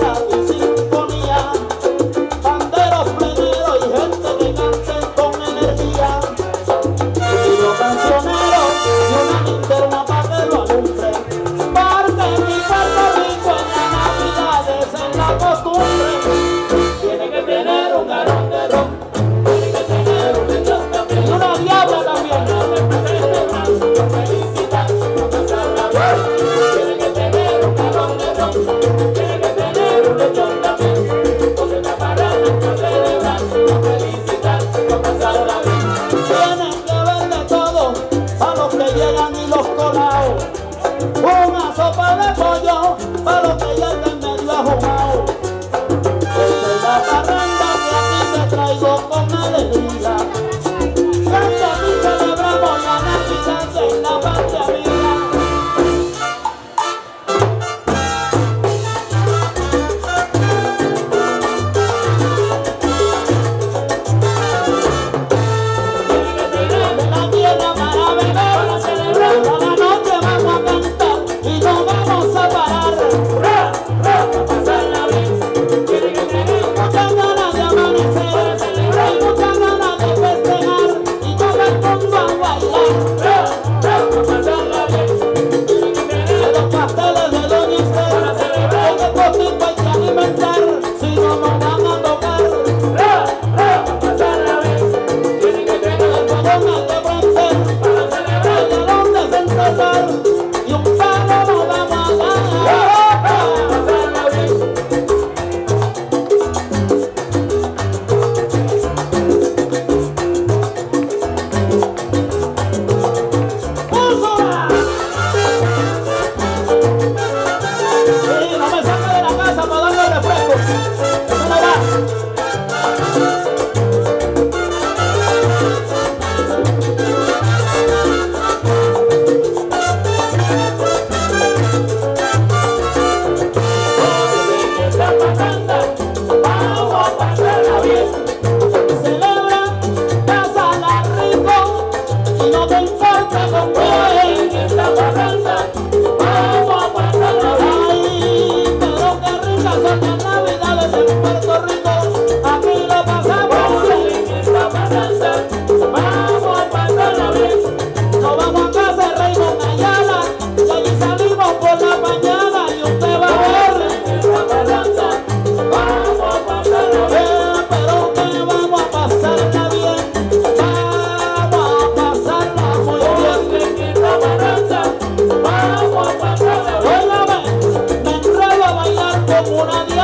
I've been Matanda.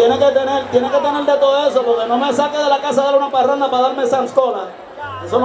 Tiene que tener, tiene que tener de todo eso, porque no me saque de la casa de dar una parranda para darme sanzcola. Eso